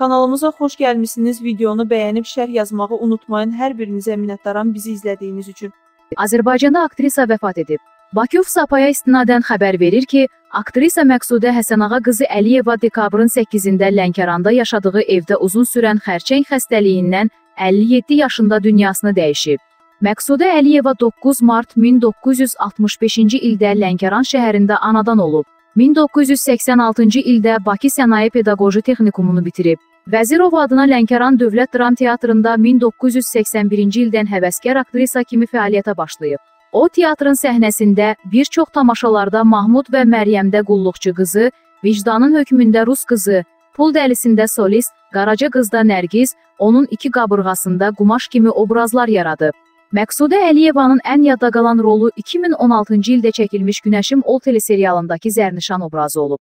Kanalımıza xoş gəlmisiniz. Videonu bəyənib şərh yazmağı unutmayın. Hər birinizə minnətdaram bizi izlədiyiniz üçün. Azərbaycanda aktrisa vəfat edib. Bakov Sapaya istinadən xəbər verir ki, aktrisa Məqsudə Həsənağa qızı Əliyeva dekabrın 8-də Lənkəranda yaşadığı evdə uzun sürən xərçəng xəstəliyindən 57 yaşında dünyasını dəyişib. Məqsudə Əliyeva 9 mart 1965-ci ildə Lənkəran şəhərində anadan olub. 1986-cı ildə Bakı Sənaye Pedaqoji Texnikumunu bitirib. Vəzirov adına Lənkəran Dövlət Dram Teatrında 1981-ci ildən həvəskar aktrisa kimi fəaliyyətə başlayıb. O, teatrın səhnəsində bir çox tamaşalarda Mahmud və Məryəmdə qulluqçu qızı, Vicdanın hökmündə Rus qızı, Pul dəlisində solist, Qaraca qızda Nərgiz, onun iki qabırğasında qumaş kimi obrazlar yaradıb. Məqsudə Əliyevanın ən yadda qalan rolu 2016-cı ildə çəkilmiş Günəşim Ol teleserialındakı Zərnişan obrazı olub.